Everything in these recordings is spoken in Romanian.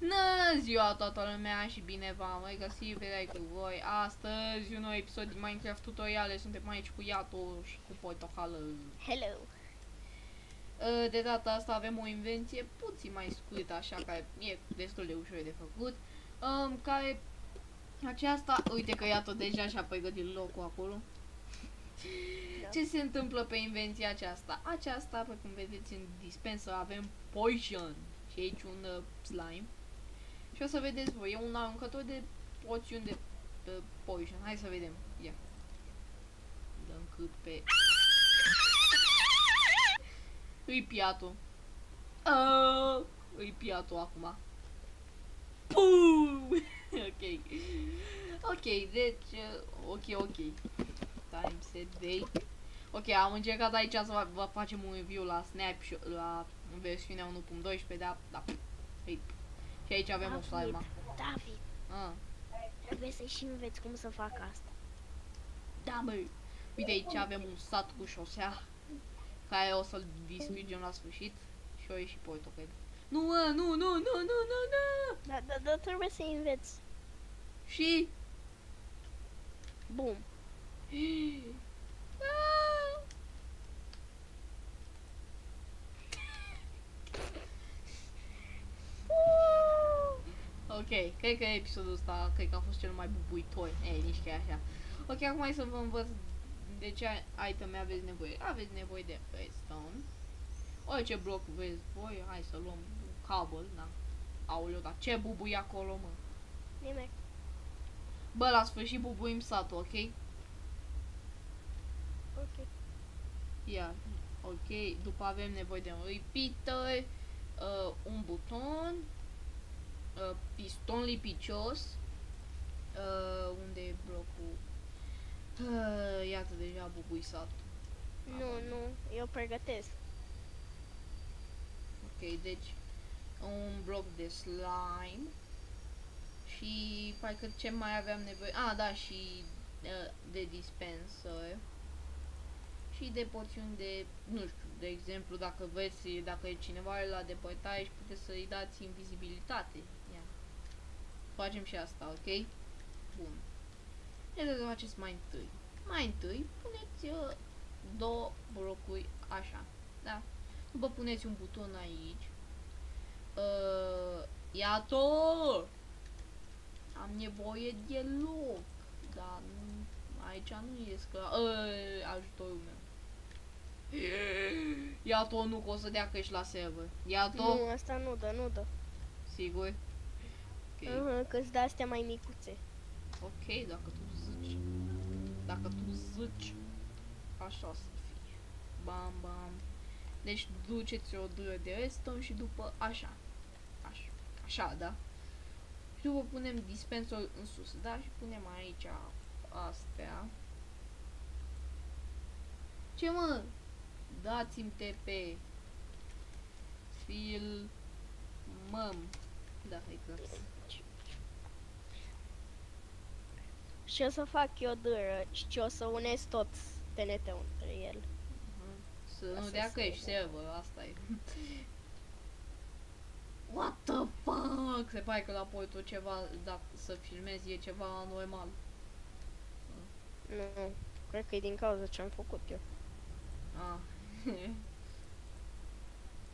Bună ziua toată lumea și bine v-am regăsit pe cu voi Astăzi un nou episod din Minecraft tutoriale Suntem aici cu Iato și cu Portocală Hello! Ă, De data asta avem o invenție puțin mai scurtă așa Care e destul de ușor de făcut um, Care aceasta, uite că Iato deja și-a pregătit locul acolo Da. Ce se întâmplă pe invenția aceasta? Aceasta, pe cum vedeți în dispensă, avem Potion și aici un uh, slime. Și o să vedeți voi, e un aruncător de poțiuni de uh, Potion. Hai să vedem. Ia. Dăm cât pe... Îi piatul. Uh, îi piatul acum. Pum! ok. Ok, deci, uh, ok, ok time set day. Ok, am încercat aici să vă, vă facem un review la Snapshot, la versiunea 1.12, da, da. Ei. Și aici avem o slime. David, Ah, trebuie să și înveți cum să fac asta. da, mă. Uite aici avem un sat cu șosea, care o să-l distrugem la sfârșit. Și o ieși poito, cred. Nu, mă, nu, nu, nu, nu, nu, nu! Da, da, da, trebuie să înveți. Și... Bum. Ah! Ok, cred că episodul ăsta, cred că a fost cel mai bubuitor. Ei, nici chiar așa. Ok, acum hai să vă învăț de ce item aveți nevoie. Aveți nevoie de redstone. Orice bloc vreți voi, hai să luăm un cable, da. Aoleu, dar ce bubui acolo, mă? Nimic. Bă, la sfârșit bubuim satul, ok? Ok. Ia, ok, după avem nevoie de un repeater, uh, un buton, uh, piston lipicios, uh, unde e blocul? Uh, iată deja bubuisat. Nu, nu, eu pregătesc. Ok, deci un bloc de slime și parcă ce mai aveam nevoie? Ah, da, și uh, de dispenser și de poțiuni de, nu știu, de exemplu, dacă veți, dacă e cineva la depărtare și puteți să-i dați invizibilitate. Ia. Facem și asta, ok? Bun. Haideți să faceți mai întâi. Mai întâi puneți uh, două blocuri așa, da? După puneți un buton aici. Uh, iată! Am nevoie de loc. Dar nu, aici nu e scla... Uh, ajutorul meu. Iată nu că o să dea că ești la server. Iată, Nu, asta nu dă, nu dă. sigur. Ok, Uh-huh, că-ți dă astea mai micuțe. ok, dacă tu zici. Dacă tu zici, așa o să fie. Bam, bam. Deci duceți o dură de redstone și după așa. Așa, așa da? Și după punem dispenser în sus, da? Și punem aici astea. Ce mă? Dați-mi TP. Filmăm. Da, exact. Și o să fac eu dâră și o să unesc tot TNT-ul între el. Mhm. Să nu Asta dea să că ești se- server, asta e. What the fuck? Se pare că la Porto ceva, dacă să filmezi e ceva normal. Nu, cred că e din cauza ce am făcut eu. Ah.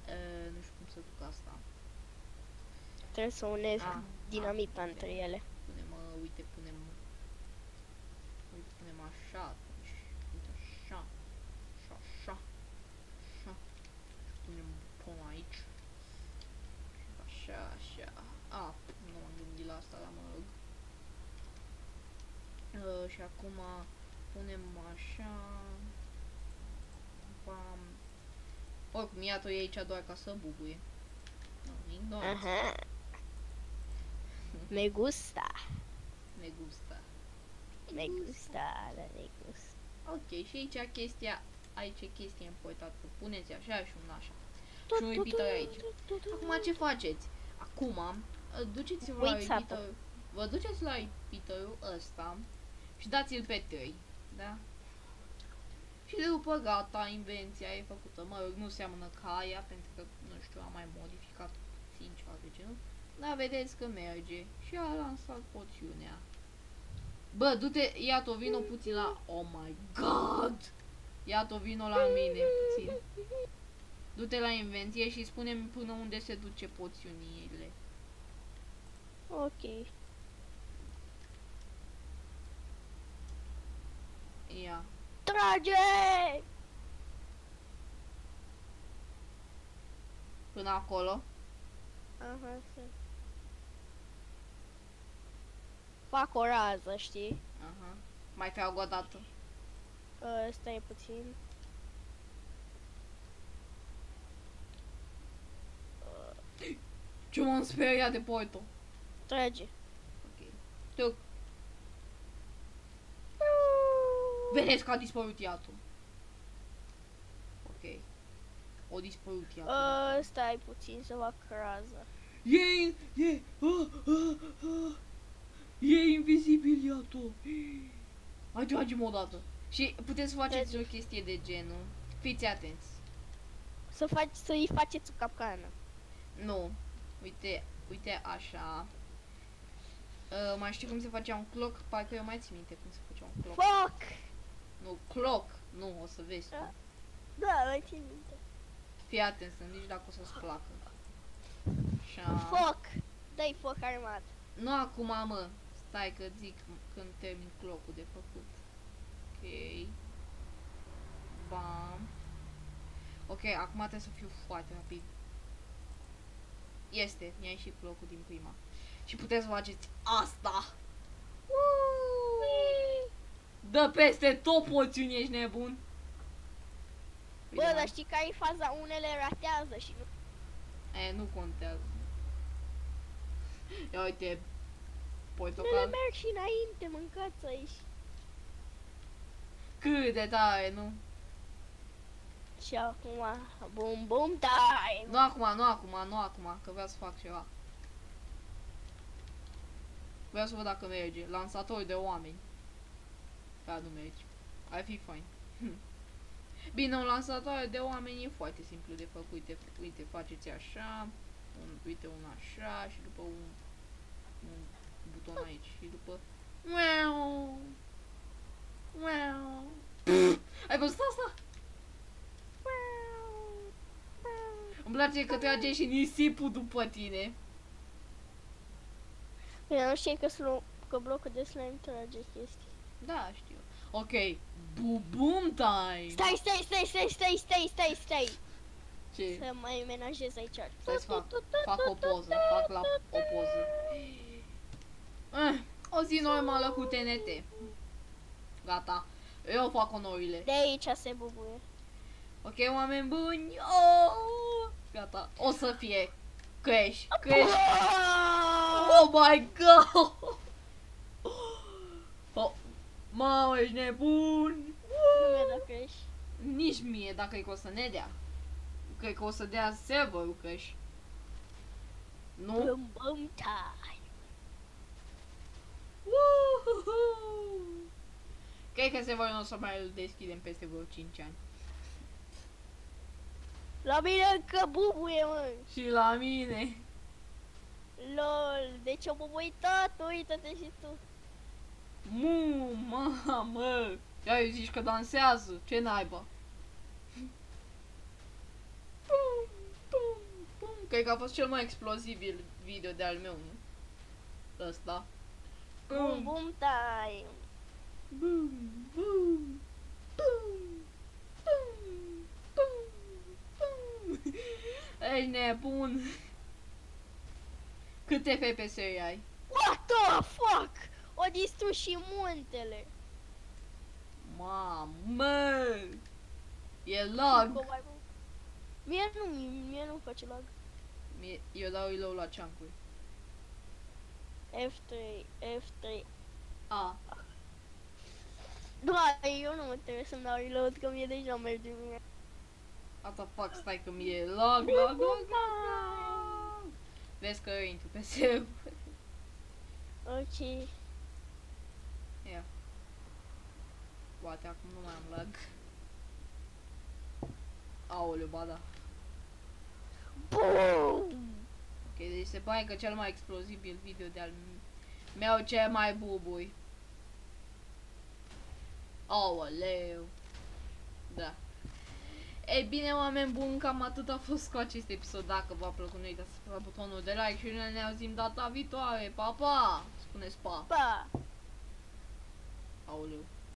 e, nu știu cum să duc asta. Trebuie să unesc Ah, dinamita ah, între ok. ele. Punem, uh, uite, punem... Uite, punem așa atunci. Uite, așa. Și așa. Așa. Și punem un buton aici. Și așa, așa. A, nu m-am gândit la asta, dar mă rog. Uh, și acum punem așa. Bam. Oricum, iată e aici doar ca să bubuie. Nu, ignorați. Aha. Me gusta. Me gusta. Me gusta, da, me gusta. Ok, și aici chestia, aici e chestia importantă. Puneți așa și un așa. Și un repeater aici. Acum ce faceți? Acum, uh, duceți-vă la Uiți repeater, vă duceți la repeaterul ăsta și dați-l pe 3, da? Și de după gata, invenția e făcută. Mă rog, nu seamănă ca aia, pentru că, nu știu, am mai modificat puțin ceva de genul. Da, vedeți că merge. Și a lansat poțiunea. Bă, du-te, ia-te, vino puțin la... Oh my god! Ia-te, vino la mine puțin. Du-te la invenție și spune-mi până unde se duce poțiunile. Ok. Ia. Trage! Până acolo. Aha, să... Fac o rază, știi? Aha. Mai trag o dată. Uh, stai puțin. Ce m-am speriat de poito. Trage. Ok. Tuc. Vedeți că a dispărut iatul. Ok. O dispărut iatul. Uh, stai puțin să fac rază. E, e, ah, ah, ah. E invizibil iatul. Hai, tragem o dată. Și puteți să faceți o chestie de genul. Fiți atenți. Să faci, să-i faceți o capcană. Nu. Uite, uite așa. Uh, mai știu cum se facea un clock? Parcă eu mai țin minte cum se făcea un clock. Fuck! Nu, clock. Nu, o să vezi tu. Da. Da, mai țin minte. Fii atent să nici dacă o să-ți placă. Așa. Foc! Dai foc armat. Nu acum, mă. Stai că zic când termin clocul de făcut. Ok. Bam. Ok, acum trebuie să fiu foarte rapid. Este, mi-a ieșit clocul din prima. Și puteți să faceți asta. Dă peste tot poțiuni, ești nebun. Bă, Uite, dar știi care e faza? Unele ratează și nu... E, nu contează. Ia uite, Unele portocal. merg și înainte, mâncați aici. Cât de tare, nu? Și acum, bum bum time! Nu acum, nu acum, nu acum, că vreau să fac ceva. Vreau să văd dacă merge. Lansator de oameni. Da, nu merge. Ar fi fain. Bine, un lansator de oameni e foarte simplu de făcut. Uite, uite faceți așa, un, uite un așa și după un, un buton aici și după... Wow! Wow! Ai văzut asta? Îmi place că trage și nisipul după tine. Eu nu știu că, slu- că blocul de slime trage chestii. Da, știu. Ok, bu boom time! Stai, stai, stai, stai, stai, stai, stai, stai! Ce? Să mai menajez aici. Stai să fac, fac o poză, fac la o poză. Eh, o zi normală cu TNT. Gata. Eu fac onorile. De aici se bubuie. Ok, oameni buni. Oh! Gata. O să fie crash. Crash. Oh my god! Oh. Mamă, ești nebun! Nu mi-e dacă ești. Nici mie, dacă e că o să ne dea. Cred că o să dea serverul crash. Nu? Bum bum time. Woohoo! Cred că serverul nu o să mai îl deschidem peste vreo 5 ani. La mine încă bubuie, mă. Și la mine. Lol, deci o bubuie tot, uită-te și tu. Mu, mamă! Ia îi zici că dansează, ce naiba? Pum, pum, pum. Cred că a fost cel mai exploziv video de al meu, nu? Ăsta. Bum bum time. Bum, bum, bum, bum, bum, bum. Ești nebun. Câte FPS-uri ai? What the fuck? O distrus și muntele. Mamă! E lag! Încă mai mult. Mie nu, mie nu face lag. Mie- Eu dau reload la chunk-uri. F3, F3. A, Da, eu nu mă trebuie să-mi dau reload, că mie deja merge bine. asta fac, stai că mie e lag, lag, lag, lag, lag. Vezi că eu intru pe server. Ok. Ia. Poate acum nu mai am lag. Aoleu, ba da. Boom! Ok, deci se pare că cel mai explozibil video de-al meu ce mai bubui. Aoleu. Da. Ei bine, oameni buni, cam atât a fost cu acest episod. Dacă v-a plăcut, nu uitați să apăsați butonul de like și noi ne auzim data viitoare. Pa, pa! Spuneți pa! Pa! Aoleu.